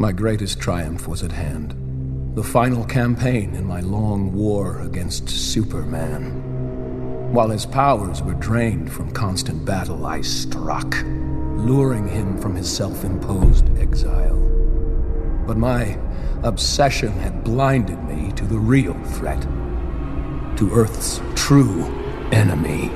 My greatest triumph was at hand. The final campaign in my long war against Superman. While his powers were drained from constant battle, I struck, luring him from his self imposed exile. But my obsession had blinded me to the real threat, to Earth's true enemy.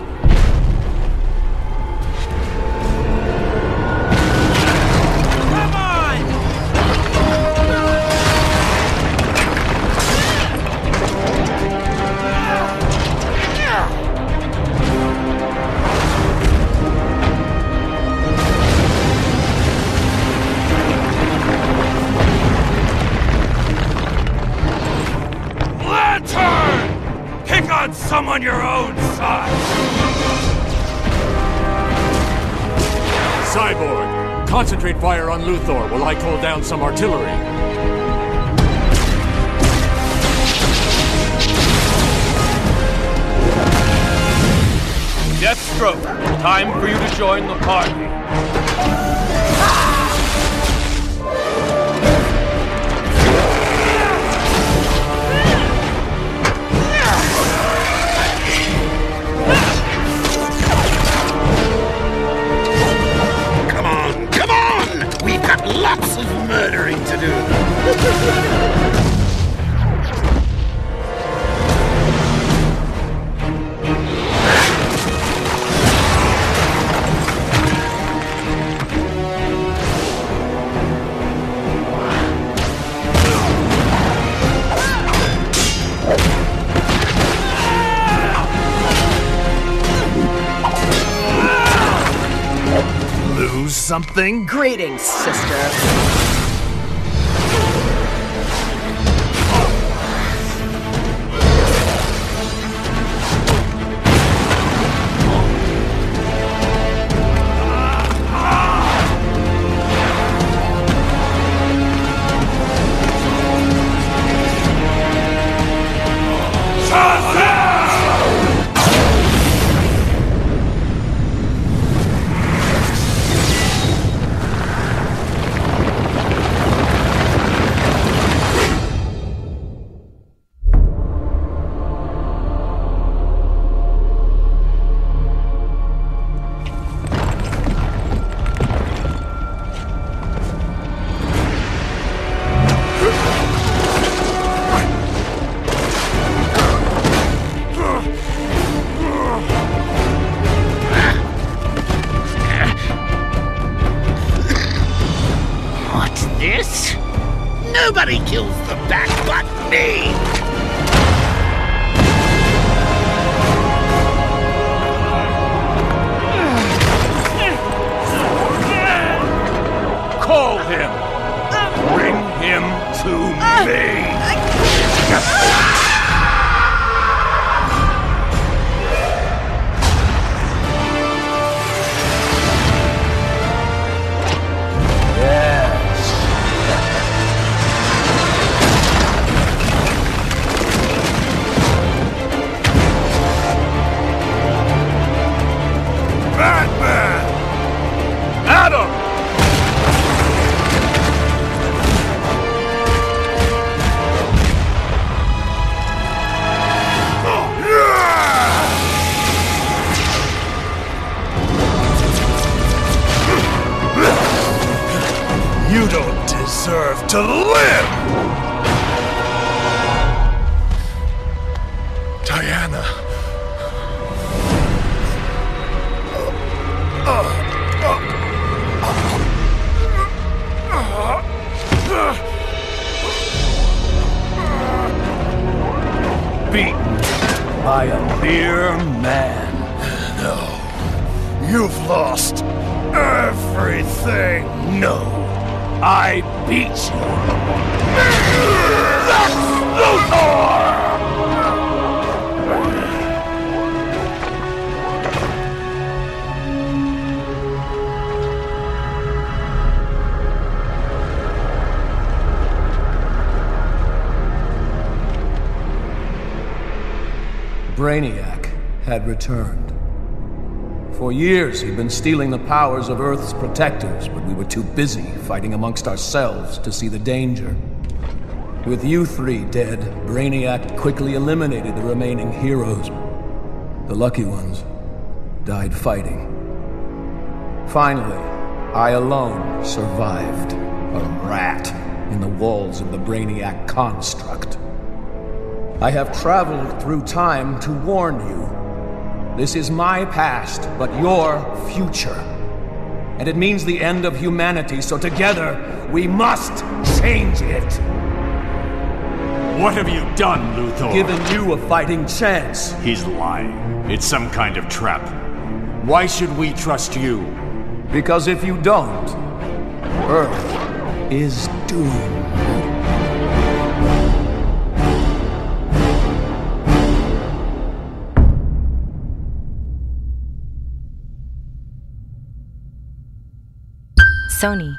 Pick on someone your own size! Cyborg, concentrate fire on Luthor while I call down some artillery. Deathstroke, time for you to join the party. Lose something? Greetings, sister. What's Nobody kills the bat but me! You don't deserve to live! Diana. Beaten by a mere man. No. You've lost everything. No, I beat you. Lex Luthor! Brainiac had returned. For years, he'd been stealing the powers of Earth's protectors, but we were too busy fighting amongst ourselves to see the danger. With you three dead, Brainiac quickly eliminated the remaining heroes. The lucky ones died fighting. Finally, I alone survived. A rat in the walls of the Brainiac construct. I have traveled through time to warn you. This is my past, but your future. And it means the end of humanity, so together we must change it. What have you done, Luthor? Given you a fighting chance. He's lying. It's some kind of trap. Why should we trust you? Because if you don't, Earth is doomed. Sony